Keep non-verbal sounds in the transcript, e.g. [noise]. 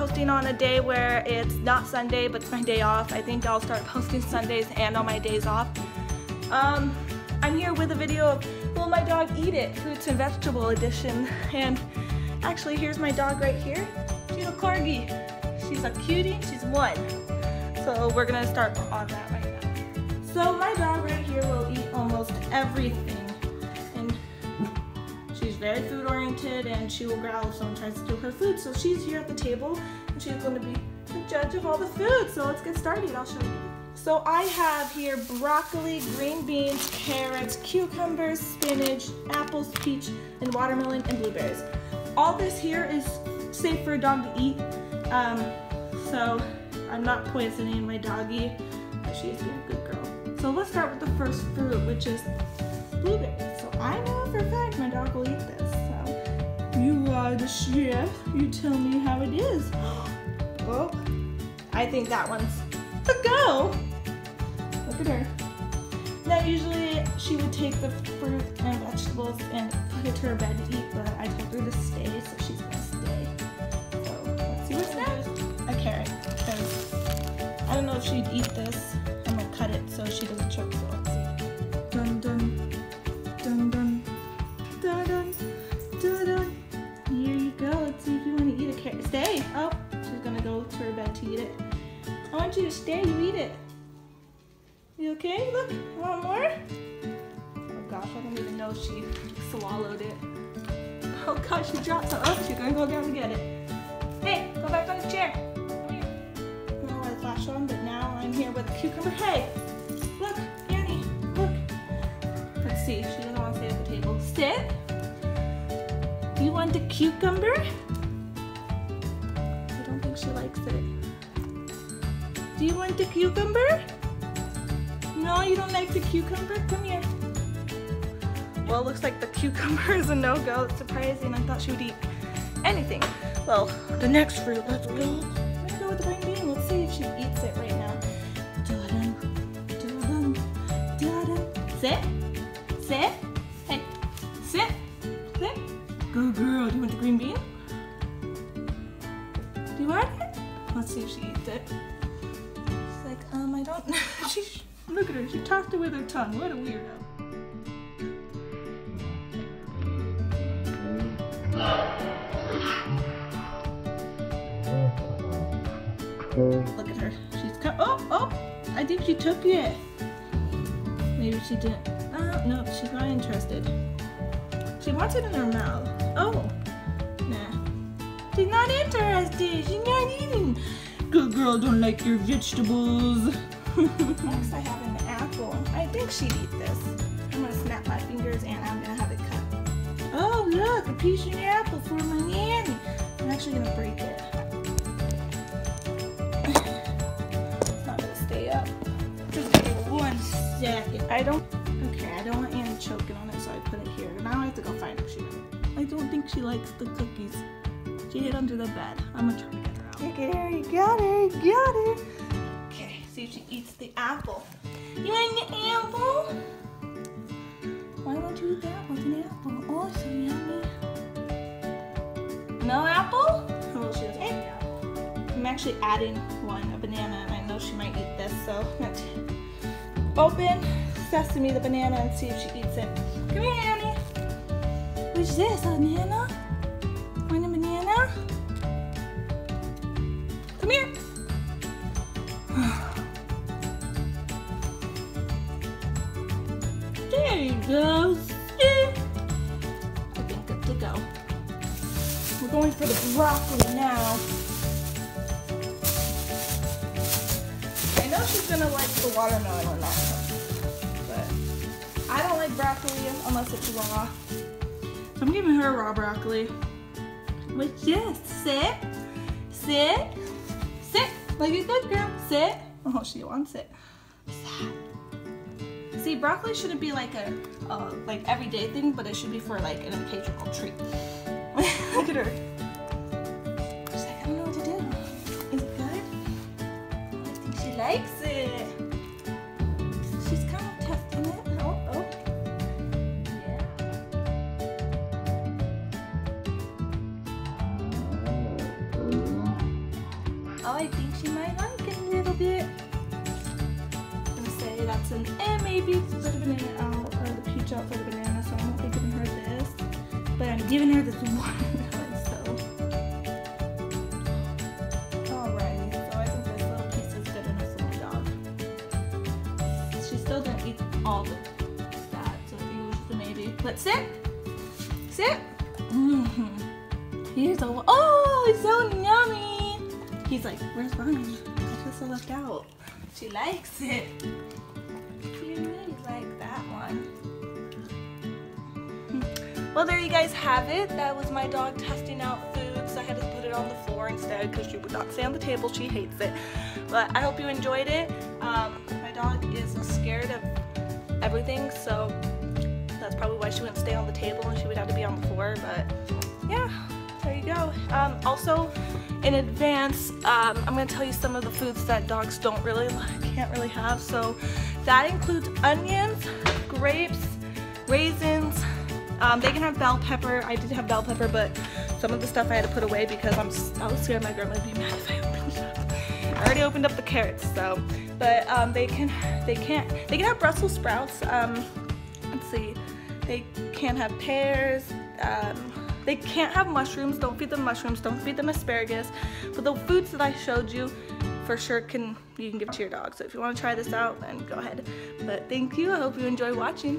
posting on a day where it's not Sunday, but it's my day off. I think I'll start posting Sundays and on my days off. Um, I'm here with a video of Will My Dog Eat It? Fruits and Vegetable Edition. And actually, here's my dog right here. She's a Corgi. She's a cutie, she's one. So we're gonna start on that right now. So my dog right here will eat almost everything. Very food oriented and she will growl if someone tries to steal her food. So she's here at the table and she's going to be the judge of all the food. So let's get started, I'll show you. So I have here broccoli, green beans, carrots, cucumbers, spinach, apples, peach, and watermelon and blueberries. All this here is safe for a dog to eat. Um, so I'm not poisoning my doggy, she's being a good girl. So let's start with the first fruit, which is blueberries. So I know for a fact my dog. You the chef. You tell me how it is. [gasps] Oh, I think that one's the go. Look at her. Now usually she would take the fruit and vegetables and put it to her bed to eat, but I told her to stay, so she's gonna stay. So let's see what's next. A carrot, because I don't know if she'd eat this. I'm gonna cut it so she doesn't choke, to eat it. I want you to stay, you eat it. You okay? Look, you want more? Oh gosh, I don't even know she swallowed it. Oh gosh, she dropped some. Oh, she's gonna go down to get it. Hey, go back on the chair. Here. I flash on, but now I'm here with cucumber. Hey, look, Annie, look. Let's see, she doesn't want to stay at the table. Sit. You want the cucumber? I don't think she likes it. Do you want the cucumber? No, you don't like the cucumber? Come here. Well, it looks like the cucumber [laughs] is a no-go. It's surprising. I thought she would eat anything. Well, the next fruit, let's go. Gonna go with the green bean. Let's see if she eats it right now. Da-dum, da-dum, da-dum. Sit. Sit. Hey. Sit. Sit. Good girl. Do you want the green bean? Do you want it? Let's see if she eats it. [laughs] She, look at her. She talked it with her tongue. What a weirdo. Look at her. She's come. Oh, oh! I think she took it. Maybe she didn't. Oh, no, she's not interested. She wants it in her mouth. Oh, nah. She's not interested. She's not eating. Good girl don't like your vegetables. Next, I have an apple. I think she'd eat this. I'm gonna snap my fingers and I'm gonna have it cut. Oh, look, a piece of apple for my Annie. I'm actually gonna break it. It's not gonna stay up. Just give me one second. I don't. Okay, I don't want Annie choking on it, so I put it here. Now I have to go find her. She. I don't think she likes the cookies. She hid under the bed. I'm gonna try to get her out. Look at her. Got. You got her. See if she eats the apple. You want the apple? Why won't you eat the apple? It's an apple. Oh, so yummy. No apple? [laughs] Oh, she doesn't eat apple. I'm actually adding one, a banana, and I know she might eat this, so I'm going to open sesame, the banana, and see if she eats it. Come here, Annie. What's this, a banana? Want a banana? Come here. [sighs] [sighs] [sighs] There you go. See? I good to go. We're going for the broccoli now. I know she's gonna like the watermelon or not, but I don't like broccoli unless it's raw. So I'm giving her raw broccoli. What's this? Sit, sit, sit, like a good girl. Sit. Oh, she wants it. See, broccoli shouldn't be like a uh, like everyday thing, but it should be for like an occasional treat. [laughs] Look at her. She's like, I don't know what to do. Is it good? I think she likes it. She's kind of testing it. Oh, oh. Yeah. Oh, I think she might like it a little bit. I'm gonna say that's an A maybe. It's a bit of an A her this watermelon, [laughs] so. Alrighty, so I think this little piece is good enough for my dog. She still didn't eat all of that, so I think it was just maybe. Let's sit. Sit. Mm-hmm. He's so, oh, it's so yummy. He's like, where's mine? I just left out. She likes it. She really likes that one. Well, there you guys have it. That was my dog testing out foods. I had to put it on the floor instead because she would not stay on the table. She hates it. But I hope you enjoyed it. Um, my dog is scared of everything, so that's probably why she wouldn't stay on the table and she would have to be on the floor. But yeah, there you go. Um, also, in advance, um, I'm going to tell you some of the foods that dogs don't really, can't really have. So that includes onions, grapes, raisins, um, they can have bell pepper. I did have bell pepper, but some of the stuff I had to put away because I'm I was scared my grandma would be mad if I opened it up. I already opened up the carrots, so. But um, they can they can't they can have Brussels sprouts. Um, let's see, they can't have pears. Um, they can't have mushrooms. Don't feed them mushrooms. Don't feed them asparagus. But the foods that I showed you, for sure can you can give to your dog. So if you want to try this out, then go ahead. But thank you. I hope you enjoy watching.